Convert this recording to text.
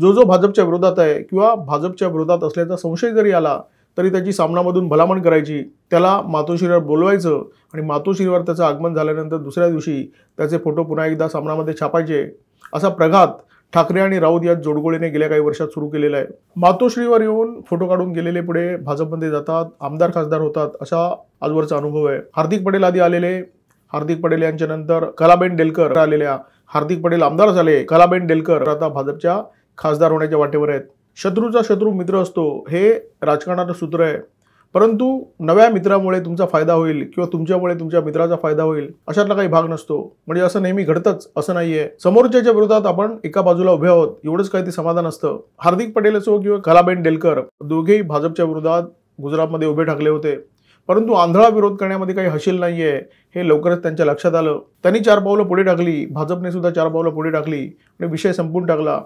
जो जो भाजपच्या विरोधात आहे किंवा भाजपच्या विरोधात असल्याचा संशय जरी आला तरी त्याची सामनामधून भलामण करायची त्याला मातोश्रीवर बोलवायचं आणि मातोश्रीवर त्याचं आगमन झाल्यानंतर दुसऱ्या दिवशी त्याचे फोटो पुन्हा एकदा सामनामध्ये छापायचे असा प्रघात ठाकरे आणि राऊत या जोडगोळीने गेल्या काही वर्षात सुरू केलेला आहे. मातोश्रीवर येऊन फोटो काढून गेलेले पुढे भाजपमध्ये जातात आमदार खासदार होतात असा आजवरचा अनुभव आहे. हार्दिक पटेल आधी आलेले हार्दिक पटेल यांच्यानंतर कलाबेन डेलकर आलेल्या हार्दिक पटेल आमदार झाले कलाबेन डेलकर आता भाजपच्या खासदार होण्याच्या वाटेवर आहेत. शत्रूचा शत्रू मित्र असतो हे राजकारणाचं सूत्र आहे. परंतु नव्या मित्रामुळे तुमचा फायदा होईल किंवा तुमच्यामुळे तुमच्या मित्राचा फायदा होईल अशातला काही भाग नसतो. म्हणजे असं नेहमी घडतंच असं नाही आहे समोरच्याच्या विरोधात आपण एका बाजूला उभे आहोत एवढंच काही ते समाधान असतं. हार्दिक पटेल असो किंवा कलाबेन डेलकर दोघेही भाजपच्या विरोधात गुजरातमध्ये उभे ठाकले होते. परंतु आंधळा विरोध करण्यामध्ये काही हशील नाही आहे हे लवकरच त्यांच्या लक्षात आलं. त्यांनी चार पावलं पुढे टाकली भाजपने सुद्धा चार पावलं पुढे टाकली आणि विषय संपून टाकला.